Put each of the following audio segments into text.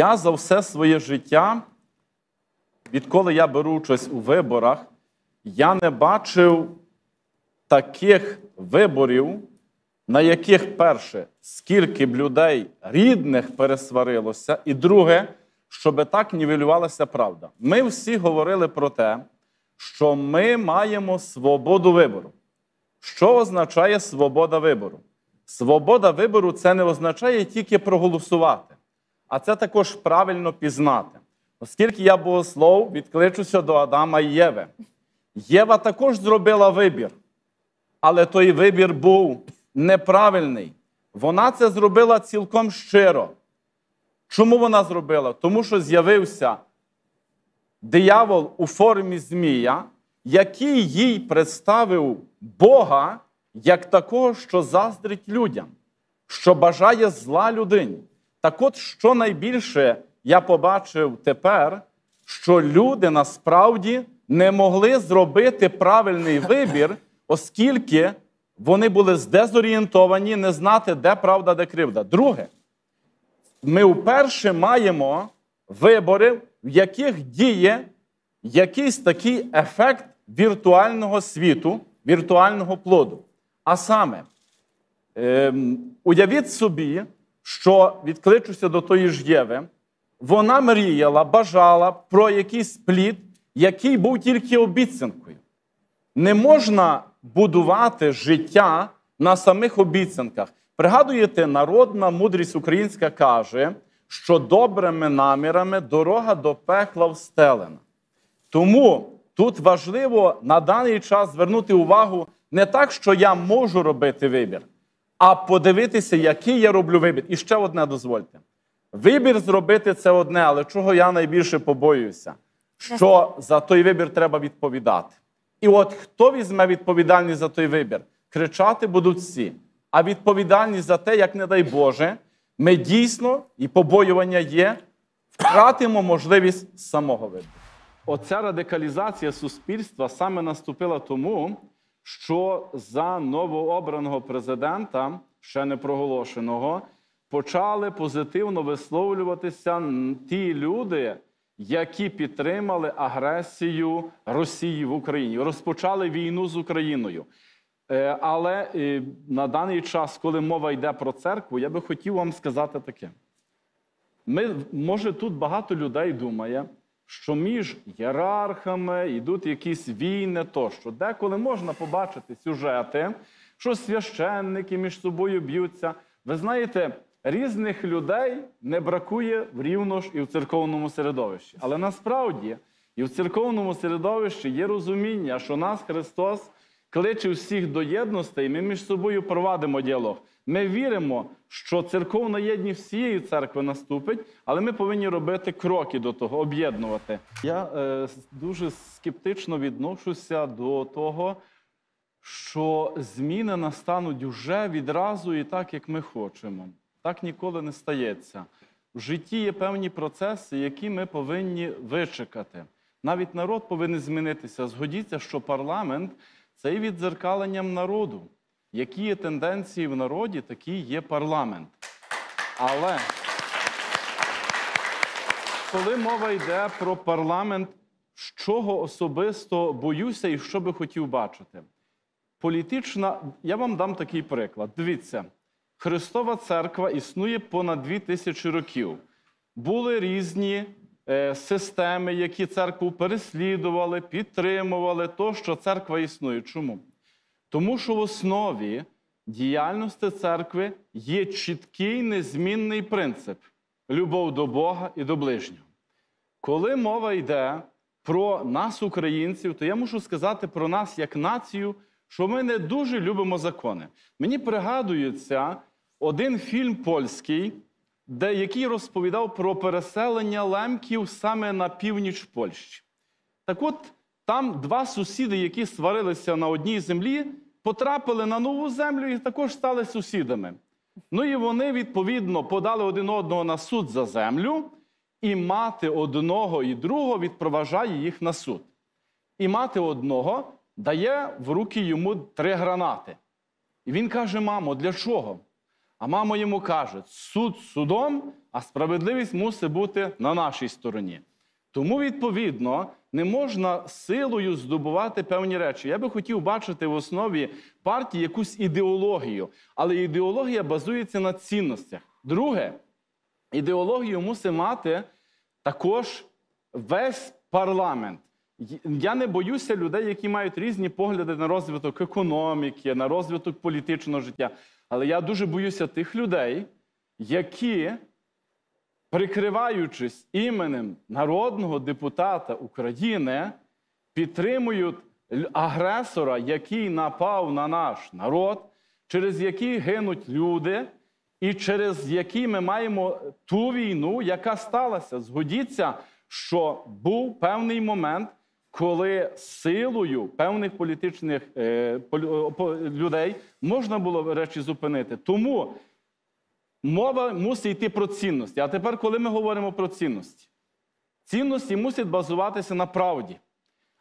Я за все своє життя, відколи я беру участь у виборах, я не бачив таких виборів, на яких перше, скільки б людей рідних пересварилося, і друге, щоб так нівелювалася правда. Ми всі говорили про те, що ми маємо свободу вибору. Що означає свобода вибору? Свобода вибору це не означає тільки проголосувати, а це також правильно пізнати. Оскільки я богослов, відкличуся до Адама і Єви. Єва також зробила вибір, але той вибір був неправильний. Вона це зробила цілком щиро. Чому вона зробила? Тому що з'явився диявол у формі Змія, який їй представив Бога як такого, що заздрить людям, що бажає зла людині. Так от, що найбільше я побачив тепер, що люди насправді не могли зробити правильний вибір, оскільки вони були здезорієнтовані, не знати, де правда, де кривда. Друге, ми вперше маємо вибори, в яких діє якийсь такий ефект віртуального світу, віртуального плоду. А саме, ем, уявіть собі, що відкличуся до тої ж Єви, вона мріяла, бажала про якийсь плід, який був тільки обіцянкою. Не можна будувати життя на самих обіцянках. Пригадуєте, народна мудрість українська каже, що добрими намірами дорога до пекла встелена. Тому тут важливо на даний час звернути увагу не так, що я можу робити вибір, а подивитися, який я роблю вибір. І ще одне дозвольте. Вибір зробити це одне, але чого я найбільше побоююся? Що за той вибір треба відповідати. І от хто візьме відповідальність за той вибір? Кричати будуть всі. А відповідальність за те, як не дай Боже, ми дійсно і побоювання є, втратимо можливість самого вибору. Оця радикалізація суспільства саме наступила тому, що за новообраного президента, ще не проголошеного, почали позитивно висловлюватися ті люди, які підтримали агресію Росії в Україні, розпочали війну з Україною. Е, але е, на даний час, коли мова йде про церкву, я би хотів вам сказати таке: ми, може, тут багато людей думає, що між ієрархами йдуть якісь війни, тощо. Деколи можна побачити сюжети, що священники між собою б'ються. Ви знаєте, різних людей не бракує в рівно і в церковному середовищі. Але насправді і в церковному середовищі є розуміння, що нас Христос кличе всіх до єдності, і ми між собою провадимо діалог. Ми віримо, що церковна єдність всієї церкви наступить, але ми повинні робити кроки до того, об'єднувати. Я е, дуже скептично відношуся до того, що зміни настануть вже відразу і так, як ми хочемо. Так ніколи не стається. В житті є певні процеси, які ми повинні вичекати. Навіть народ повинен змінитися. Згодіться, що парламент це є віддзеркаленням народу. Які є тенденції в народі, такий є парламент. Але коли мова йде про парламент, з чого особисто боюся і що би хотів бачити? Політична, я вам дам такий приклад. Дивіться, Христова церква існує понад дві тисячі років. Були різні системи, які церкву переслідували, підтримували, то, що церква існує. Чому? Тому що в основі діяльності церкви є чіткий незмінний принцип любов до Бога і до ближнього. Коли мова йде про нас, українців, то я мушу сказати про нас як націю, що ми не дуже любимо закони. Мені пригадується один фільм польський, де, який розповідав про переселення лемків саме на північ Польщі. Так от там два сусіди, які сварилися на одній землі, потрапили на нову землю і також стали сусідами. Ну і вони, відповідно, подали один одного на суд за землю, і мати одного і другого відпроважає їх на суд. І мати одного дає в руки йому три гранати. І він каже: мамо, для чого? А мама йому каже: суд судом, а справедливість мусить бути на нашій стороні. Тому, відповідно, не можна силою здобувати певні речі. Я би хотів бачити в основі партії якусь ідеологію, але ідеологія базується на цінностях. Друге, ідеологію мусить мати також весь парламент. Я не боюся людей, які мають різні погляди на розвиток економіки, на розвиток політичного життя. Але я дуже боюся тих людей, які, прикриваючись іменем народного депутата України, підтримують агресора, який напав на наш народ, через який гинуть люди, і через який ми маємо ту війну, яка сталася. Згодіться, що був певний момент, коли силою певних політичних е, людей можна було речі зупинити. Тому мова мусить йти про цінності. А тепер, коли ми говоримо про цінності, цінності мусять базуватися на правді.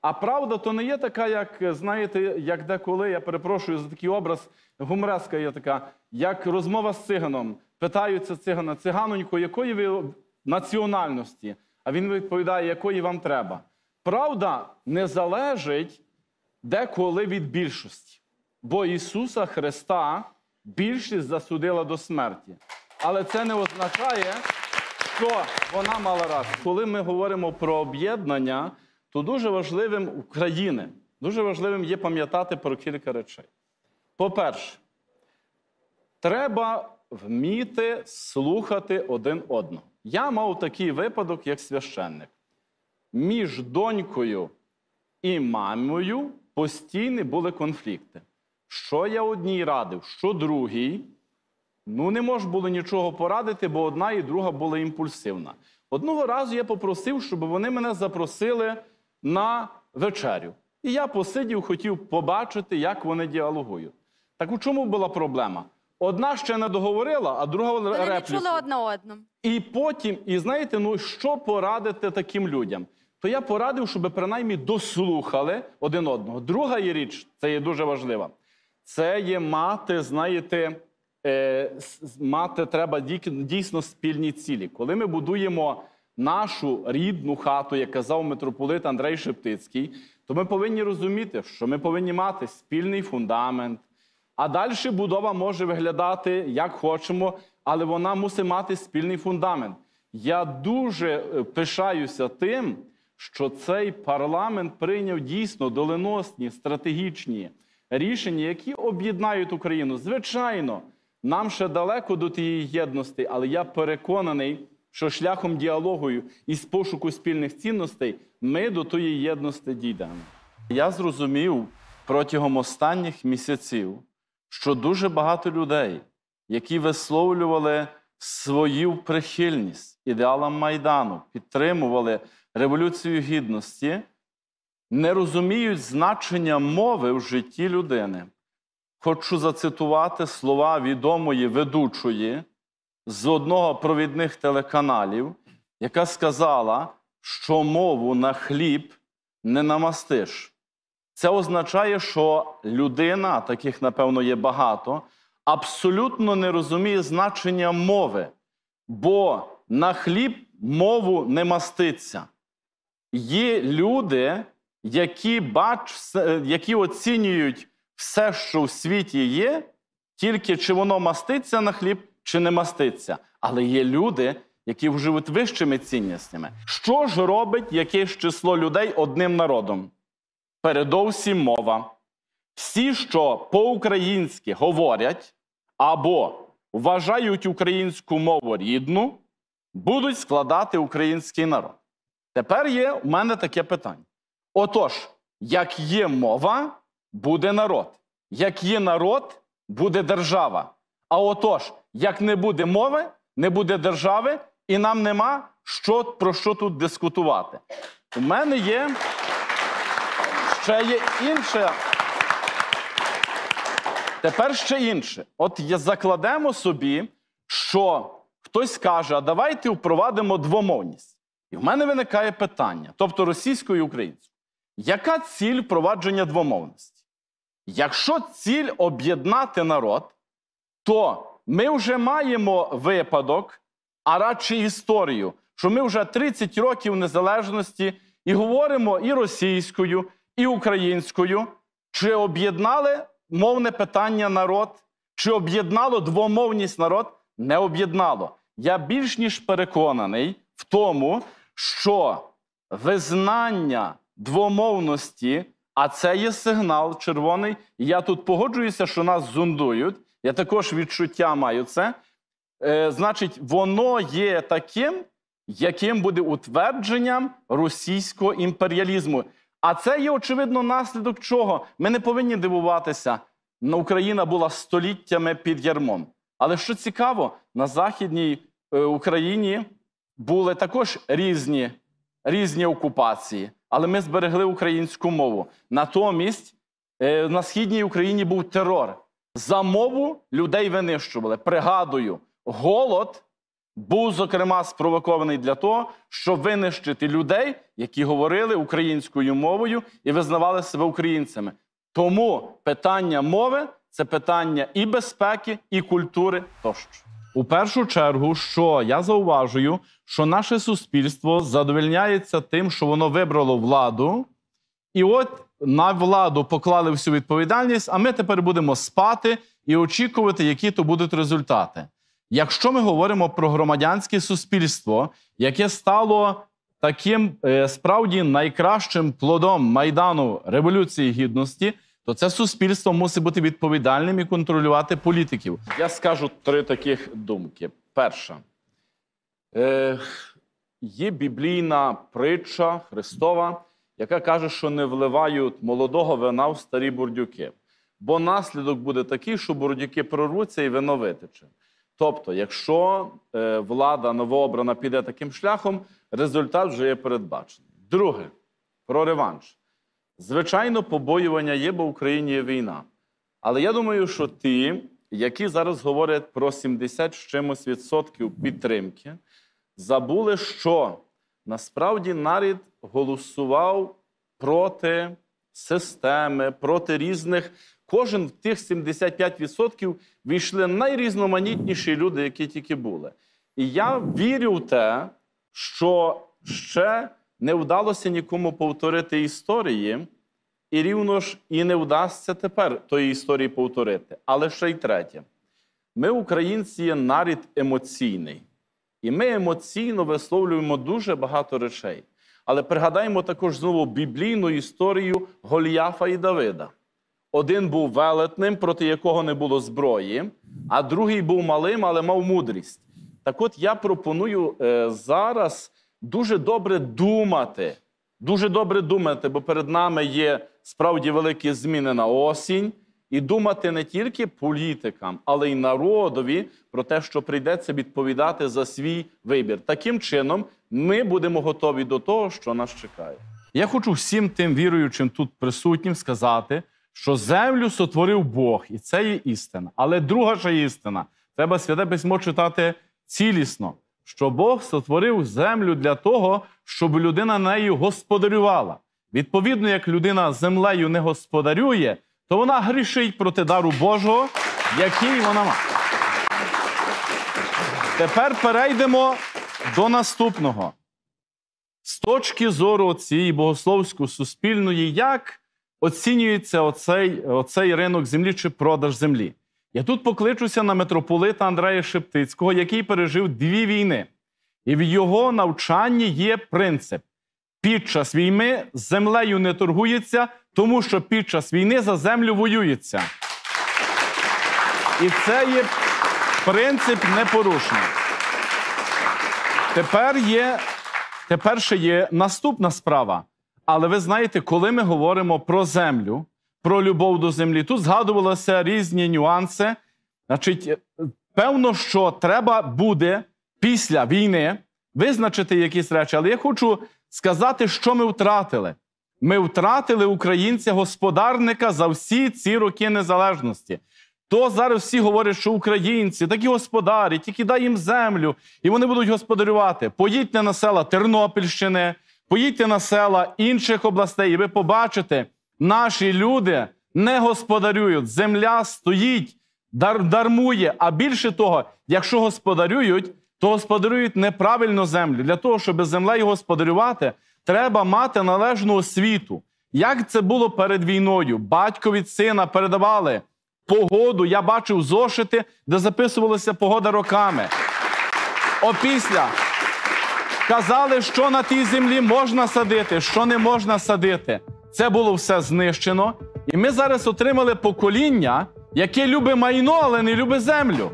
А правда то не є така, як знаєте, як деколи, я перепрошую за такий образ, гумореска є така, як розмова з циганом. Питаються цигана, циганонько, якої ви національності? А він відповідає, якої вам треба. Правда не залежить деколи від більшості. Бо Ісуса Христа більшість засудила до смерті. Але це не означає, що вона мала рацію. Коли ми говоримо про об'єднання, то дуже важливим України, дуже важливим є пам'ятати про кілька речей. По-перше, треба вміти слухати один одного. Я мав такий випадок, як священник. Між донькою і мамою постійні були конфлікти. Що я одній радив, що другій. Ну, не можна було нічого порадити, бо одна і друга була імпульсивна. Одного разу я попросив, щоб вони мене запросили на вечерю. І я посидів, хотів побачити, як вони діалогують. Так у чому була проблема? Одна ще не договорила, а друга Вони не репліку. чули одне одну. І потім, і знаєте, ну що порадити таким людям? То я порадив, щоб принаймні дослухали один одного. Друга є річ, це є дуже важлива. Це є мати, знаєте, е, мати треба дійсно спільні цілі. Коли ми будуємо нашу рідну хату, як казав митрополит Андрей Шептицький, то ми повинні розуміти, що ми повинні мати спільний фундамент. А далі будова може виглядати як хочемо, але вона мусить мати спільний фундамент. Я дуже е, пишаюся тим, що цей парламент прийняв дійсно доленосні стратегічні рішення, які об'єднають Україну. Звичайно, нам ще далеко до тієї єдності, але я переконаний, що шляхом діалогу і з пошуку спільних цінностей ми до тої єдності дійдемо. Я зрозумів протягом останніх місяців, що дуже багато людей, які висловлювали свою прихильність ідеалам Майдану, підтримували Революцію Гідності, не розуміють значення мови в житті людини. Хочу зацитувати слова відомої ведучої з одного провідних телеканалів, яка сказала, що мову на хліб не намастиш. Це означає, що людина, таких, напевно, є багато, абсолютно не розуміє значення мови, бо на хліб мову не маститься. Є люди, які, бач, які оцінюють все, що в світі є, тільки чи воно маститься на хліб, чи не маститься. Але є люди, які живуть вищими цінностями. Що ж робить якесь число людей одним народом? Передовсім мова. Всі, що по-українськи говорять або вважають українську мову рідну, будуть складати український народ. Тепер є у мене таке питання. Отож, як є мова, буде народ. Як є народ, буде держава. А отож, як не буде мови, не буде держави, і нам нема що, про що тут дискутувати. У мене є ще є інше. Тепер ще інше. От закладемо собі, що хтось каже, а давайте впровадимо двомовність. І в мене виникає питання, тобто російською і українською. Яка ціль впровадження двомовності? Якщо ціль об'єднати народ, то ми вже маємо випадок, а радше історію, що ми вже 30 років незалежності і говоримо і російською, і українською. Чи об'єднали мовне питання народ? Чи об'єднало двомовність народ? Не об'єднало. Я більш ніж переконаний в тому, що визнання двомовності, а це є сигнал червоний. Я тут погоджуюся, що нас зондують. Я також відчуття маю це. Е, значить, воно є таким, яким буде утвердженням російського імперіалізму. А це є, очевидно, наслідок чого? Ми не повинні дивуватися. Україна була століттями під ярмом. Але що цікаво, на Західній е, Україні були також різні, різні окупації, але ми зберегли українську мову. Натомість е, на східній Україні був терор. За мову людей винищували. Пригадую, голод був, зокрема, спровокований для того, щоб винищити людей, які говорили українською мовою і визнавали себе українцями. Тому питання мови це питання і безпеки, і культури тощо. У першу чергу, що я зауважую, що наше суспільство задовольняється тим, що воно вибрало владу, і от на владу поклали всю відповідальність, а ми тепер будемо спати і очікувати, які то будуть результати. Якщо ми говоримо про громадянське суспільство, яке стало таким е, справді найкращим плодом майдану Революції Гідності, то це суспільство мусить бути відповідальним і контролювати політиків. Я скажу три таких думки. Перша. Е, є біблійна притча Христова, яка каже, що не вливають молодого вина в старі бурдюки. Бо наслідок буде такий, що бурдюки прорвуться і вино витече. Тобто, якщо е, влада новообрана піде таким шляхом, результат вже є передбачений. Друге, про реванш. Звичайно, побоювання є, бо в Україні є війна. Але я думаю, що ті, які зараз говорять про 70 з чимось відсотків підтримки, забули, що насправді нарід голосував проти системи, проти різних. Кожен в тих 75% війшли найрізноманітніші люди, які тільки були. І я вірю в те, що ще не вдалося нікому повторити історії, і рівно ж і не вдасться тепер тої історії повторити. Але ще й третє: ми, українці, є нарід емоційний, і ми емоційно висловлюємо дуже багато речей. Але пригадаємо також знову біблійну історію Голіафа і Давида. Один був велетним, проти якого не було зброї, а другий був малим, але мав мудрість. Так от я пропоную е, зараз дуже добре думати, дуже добре думати, бо перед нами є справді великі зміни на осінь, і думати не тільки політикам, але й народові про те, що прийдеться відповідати за свій вибір. Таким чином, ми будемо готові до того, що нас чекає. Я хочу всім тим віруючим тут присутнім сказати, що землю сотворив Бог, і це є істина. Але друга ж істина, треба святе письмо читати цілісно, що Бог сотворив землю для того, щоб людина нею господарювала. Відповідно, як людина землею не господарює, то вона грішить проти дару Божого, який вона має. Тепер перейдемо до наступного. З точки зору цієї богословсько-суспільної, як оцінюється оцей, оцей ринок землі чи продаж землі? Я тут покличуся на митрополита Андрея Шептицького, який пережив дві війни. І в його навчанні є принцип: під час війни землею не торгується, тому що під час війни за землю воюється. І це є принцип непорушний. Тепер є, тепер ще є наступна справа. Але ви знаєте, коли ми говоримо про землю, про любов до землі, тут згадувалися різні нюанси. Значить, певно, що треба буде після війни визначити якісь речі. Але я хочу сказати, що ми втратили. Ми втратили українця-господарника за всі ці роки незалежності. То зараз всі говорять, що українці такі господарі, тільки дай їм землю, і вони будуть господарювати. Поїдьте на села Тернопільщини, поїдьте на села інших областей, і ви побачите, наші люди не господарюють. Земля стоїть дар, дармує. А більше того, якщо господарюють, то господарюють неправильно землю. Для того, щоб землею господарювати, треба мати належну освіту. Як це було перед війною? Батько від сина передавали погоду. Я бачив зошити, де записувалася погода роками. Опісля казали, що на тій землі можна садити, що не можна садити. Це було все знищено. І ми зараз отримали покоління, яке любить майно, але не любить землю.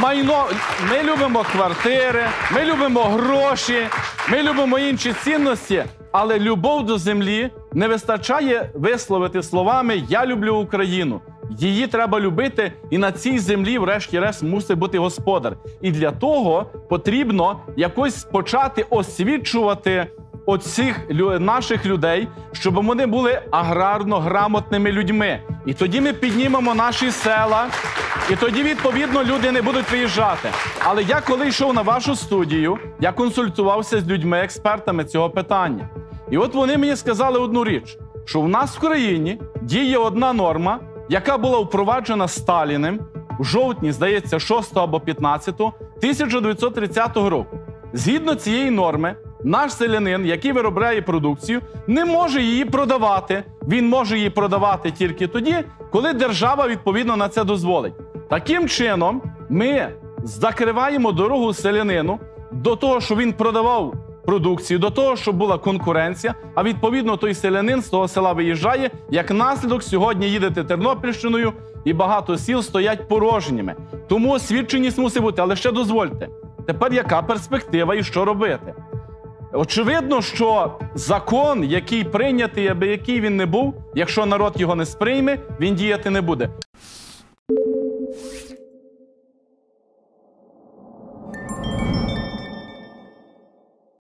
Майно, ми любимо квартири, ми любимо гроші, ми любимо інші цінності, але любов до землі не вистачає висловити словами Я люблю Україну. Її треба любити, і на цій землі, врешті-решт, мусить бути господар. І для того потрібно якось почати освічувати оцих наших людей, щоб вони були аграрно грамотними людьми. І тоді ми піднімемо наші села, і тоді, відповідно, люди не будуть виїжджати. Але я коли йшов на вашу студію, я консультувався з людьми, експертами цього питання. І от вони мені сказали одну річ: що в нас в країні діє одна норма, яка була впроваджена Сталіним в жовтні, здається, 6 або 15 1930 року. Згідно цієї норми, наш селянин, який виробляє продукцію, не може її продавати. Він може її продавати тільки тоді, коли держава відповідно на це дозволить. Таким чином, ми закриваємо дорогу селянину до того, що він продавав продукцію, до того, щоб була конкуренція. А відповідно, той селянин з того села виїжджає. Як наслідок, сьогодні їдете Тернопільщиною, і багато сіл стоять порожніми. Тому освіченість мусить бути. Але ще дозвольте. Тепер яка перспектива і що робити? Очевидно, що закон, який прийнятий, аби який він не був, якщо народ його не сприйме, він діяти не буде.